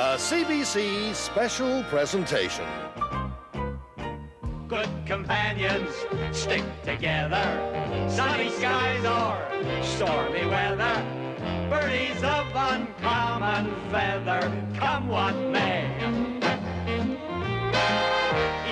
CBC special presentation. Good companions stick together. Sunny skies or stormy weather. Birdies of uncommon feather, come what may.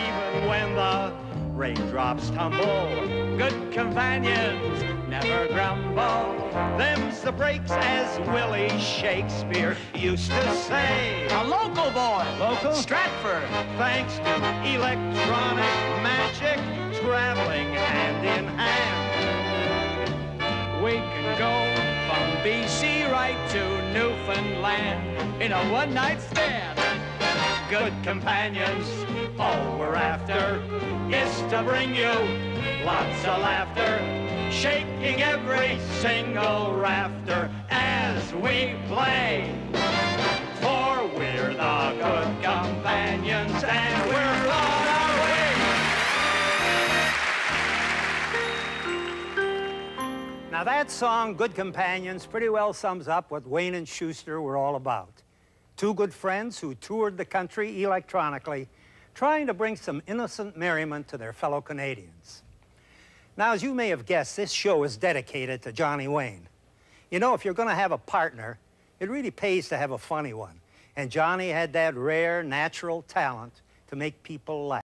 Even when the raindrops tumble, good companions never grumble. Them's the breaks as Willie Shakespeare used to say. A local boy. Local? Stratford. Thanks to electronic magic, traveling hand in hand. We can go from BC right to Newfoundland in a one-night stand. Good companions, all we're after is to bring you lots of laughter, shaking every single rafter as we play. For we're the good companions and we're on our way. Now that song, Good Companions, pretty well sums up what Wayne and Shuster were all about. Two good friends who toured the country electronically, trying to bring some innocent merriment to their fellow Canadians. Now, as you may have guessed, this show is dedicated to Johnny Wayne. You know, if you're going to have a partner, it really pays to have a funny one. And Johnny had that rare, natural talent to make people laugh.